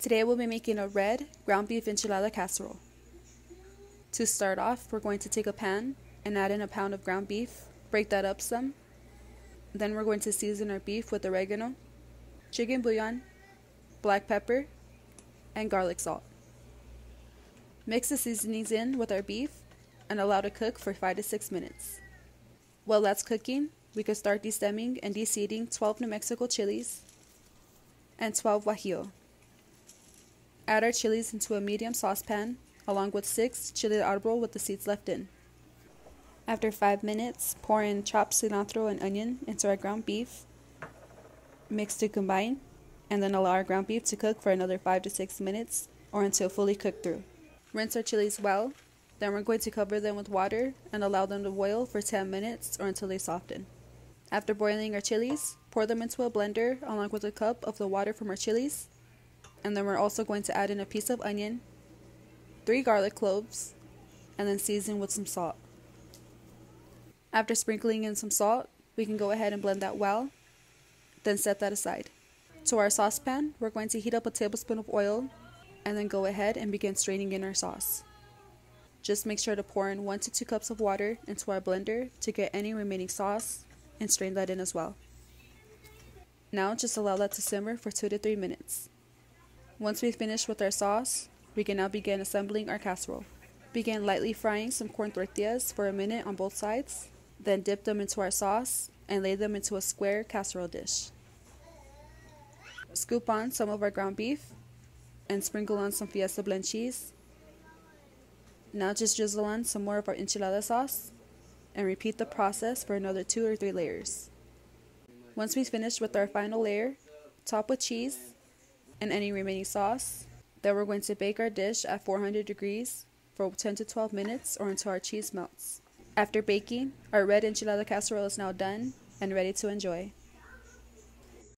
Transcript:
Today we'll be making a red ground beef enchilada casserole. To start off, we're going to take a pan and add in a pound of ground beef, break that up some. Then we're going to season our beef with oregano, chicken bouillon, black pepper, and garlic salt. Mix the seasonings in with our beef and allow to cook for 5 to 6 minutes. While that's cooking, we can start destemming and deseeding 12 New Mexico chilies and 12 guajillo. Add our chilies into a medium saucepan along with 6 chili árbol with the seeds left in. After 5 minutes, pour in chopped cilantro and onion into our ground beef. Mix to combine and then allow our ground beef to cook for another 5 to 6 minutes or until fully cooked through. Rinse our chilies well, then we're going to cover them with water and allow them to boil for 10 minutes or until they soften. After boiling our chilies, pour them into a blender along with a cup of the water from our chilies and then we're also going to add in a piece of onion, three garlic cloves, and then season with some salt. After sprinkling in some salt, we can go ahead and blend that well, then set that aside. To our saucepan, we're going to heat up a tablespoon of oil and then go ahead and begin straining in our sauce. Just make sure to pour in 1 to 2 cups of water into our blender to get any remaining sauce and strain that in as well. Now just allow that to simmer for 2 to 3 minutes. Once we finish with our sauce, we can now begin assembling our casserole. Begin lightly frying some corn tortillas for a minute on both sides, then dip them into our sauce and lay them into a square casserole dish. Scoop on some of our ground beef and sprinkle on some Fiesta blend cheese. Now just drizzle on some more of our enchilada sauce and repeat the process for another two or three layers. Once we finish with our final layer, top with cheese and any remaining sauce. Then we're going to bake our dish at 400 degrees for 10 to 12 minutes or until our cheese melts. After baking, our red enchilada casserole is now done and ready to enjoy.